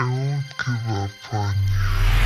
I won't give up on you.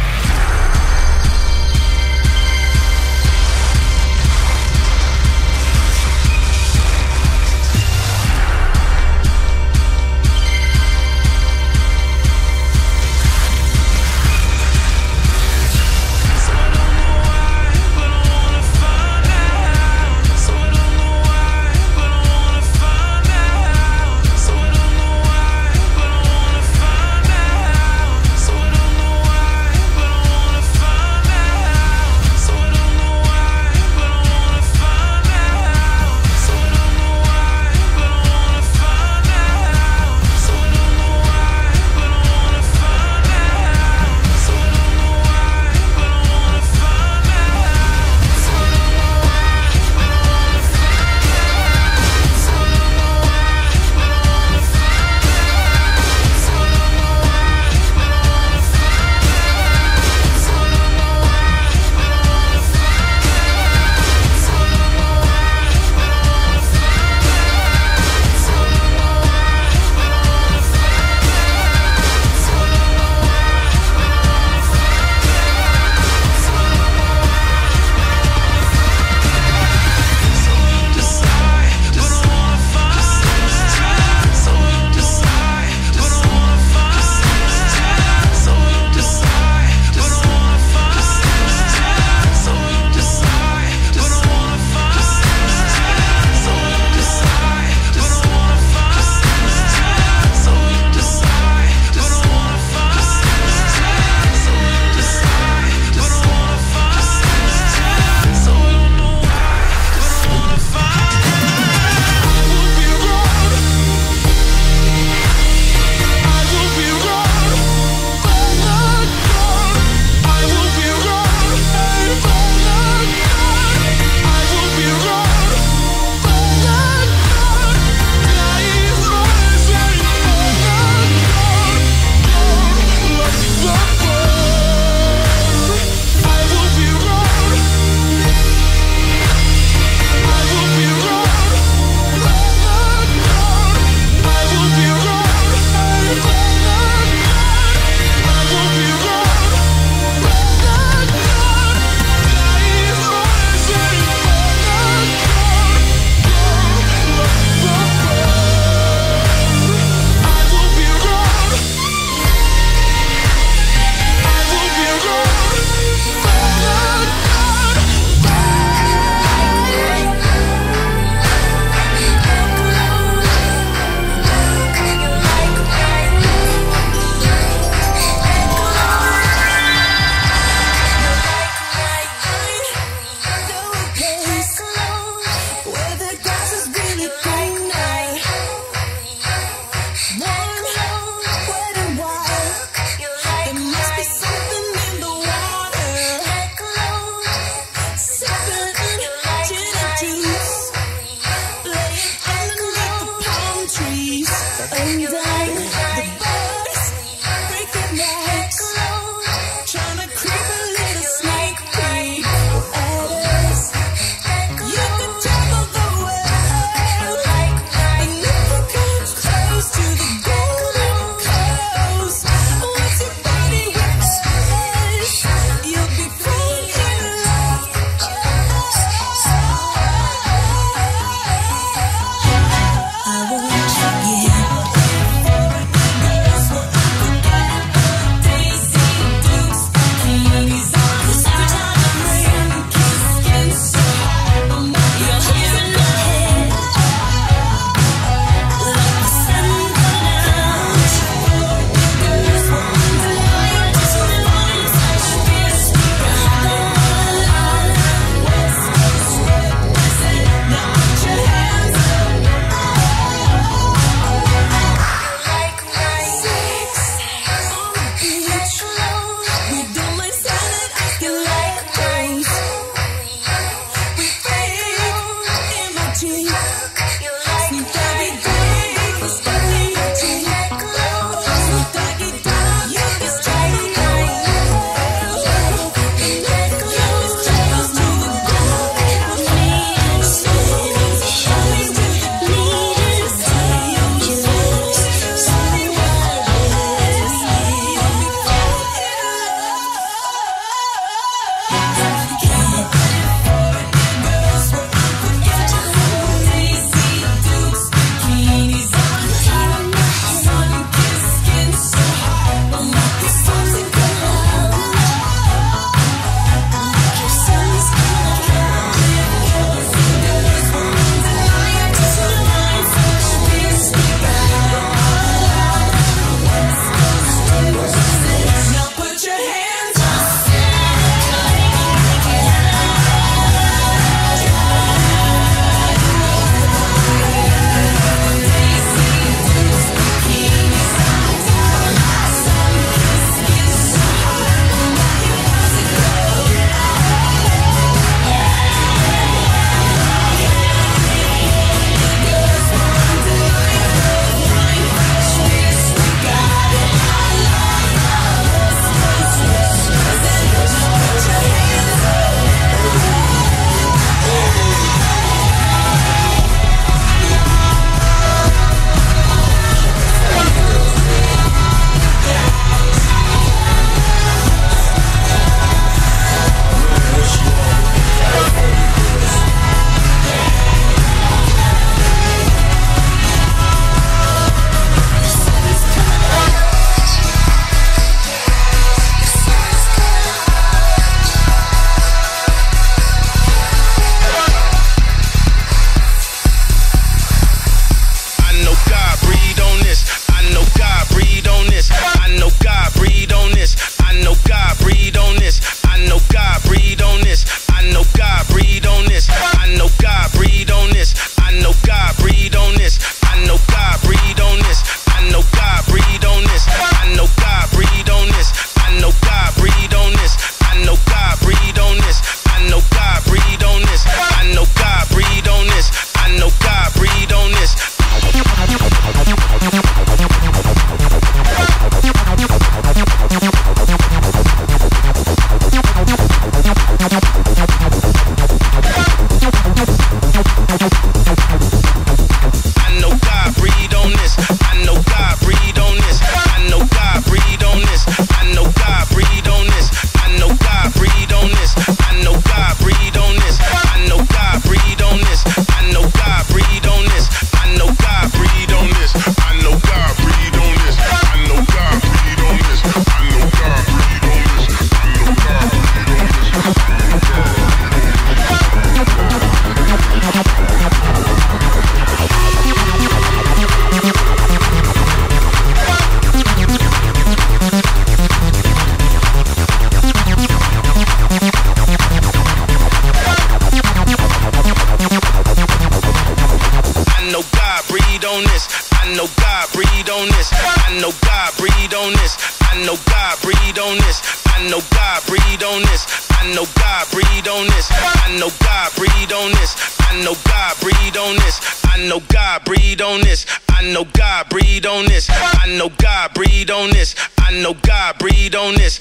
I know God breathe on this. I know God breathe on this. I know God breathe on this. I know God breathe on this. I know God breathe on this. I know God breathe on this. I know God breathe on this. I know God breathe on this. I know God breathe on this. I know God breathe on this. I know God breathe on this.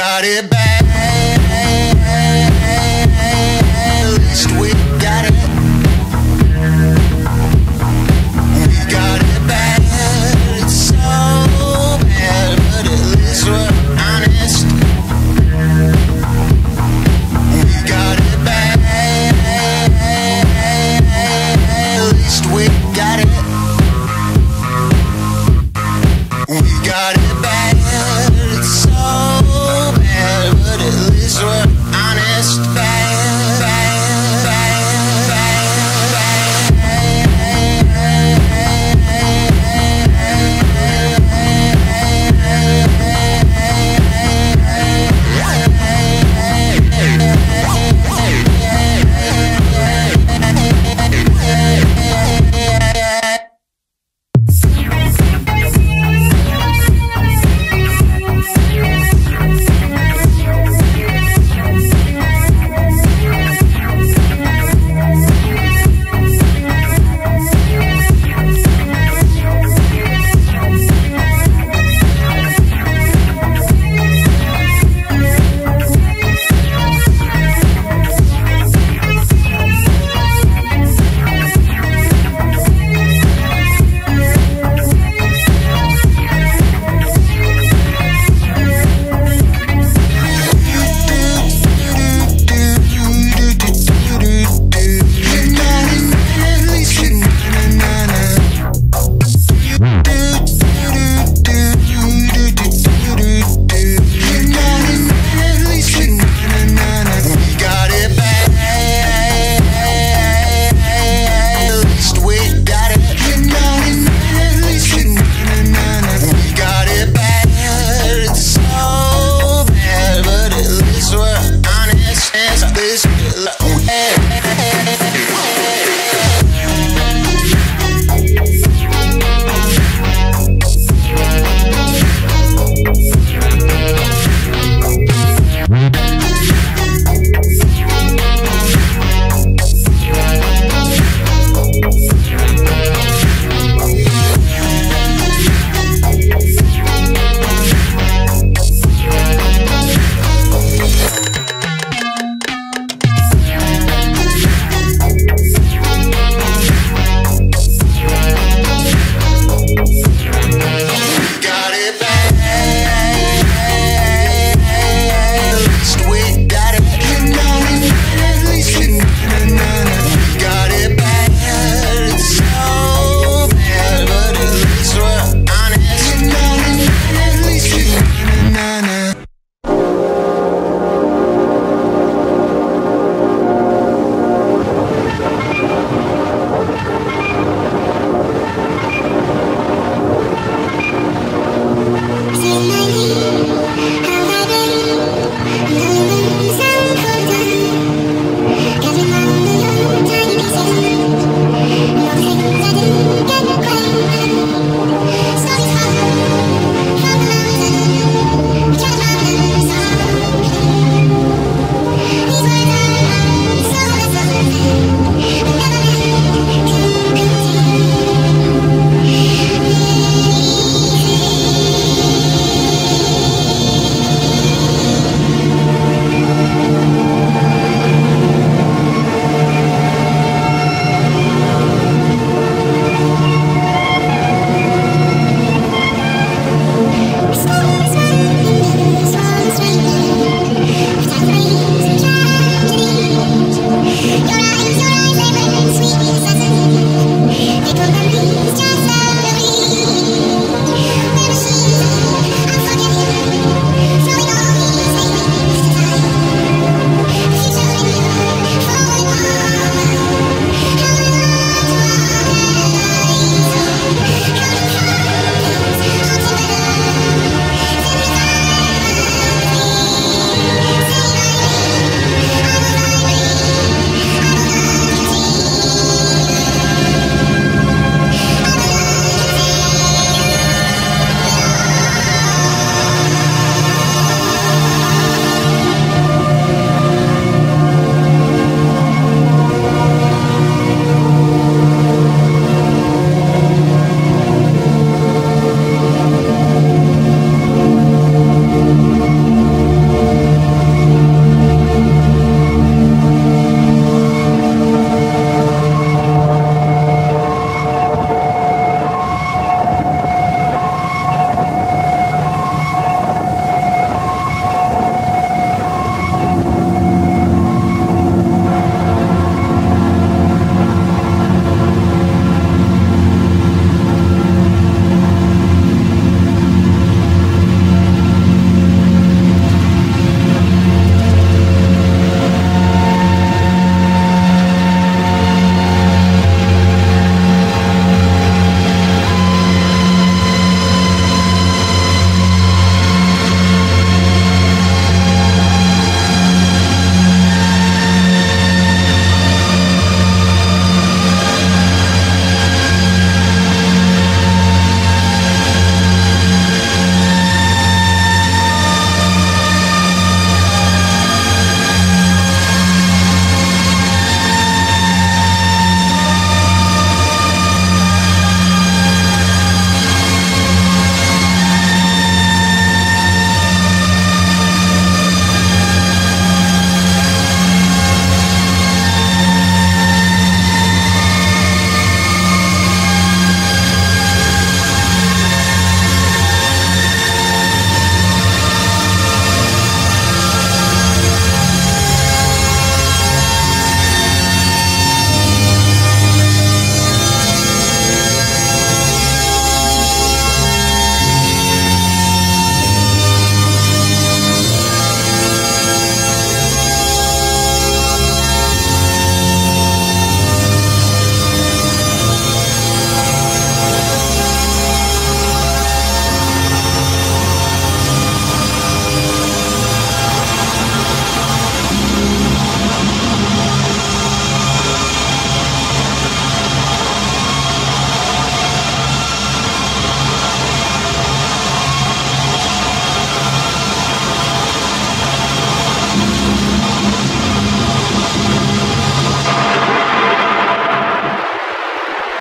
got it bad.